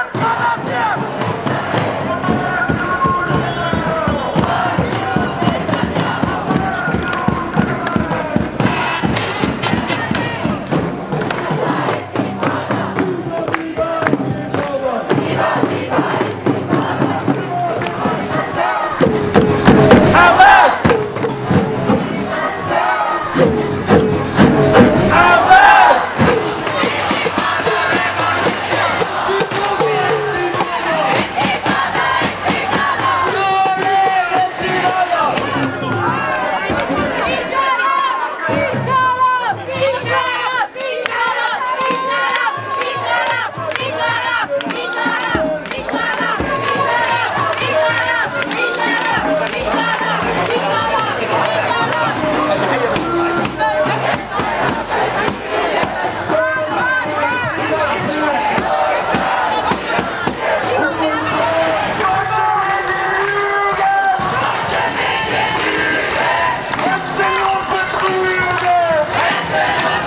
Barcelona.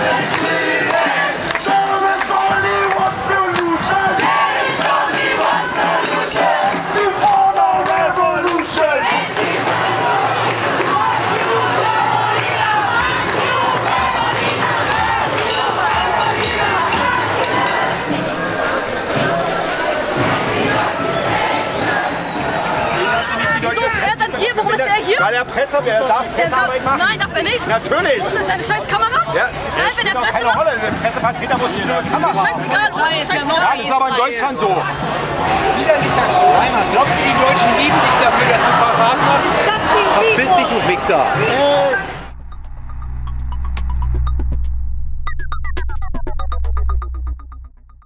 Thank you. Warum ist er hier? Weil er Presse, wer darf Der Pressearbeit machen? nein, darf er nicht. Natürlich. Wo ist denn seine scheiß Kamera? Ja, Nein, wenn er doch Presse keine macht. Rolle. Der Pressevertreter muss nicht nur eine Kamera haben. Scheißegal, wo ist Ja, scheißegal. das ist aber in Deutschland so. Rainer, glaubst du, die Deutschen lieben dich dafür, dass du Verrat machst? Verpiss dich, du Wichser!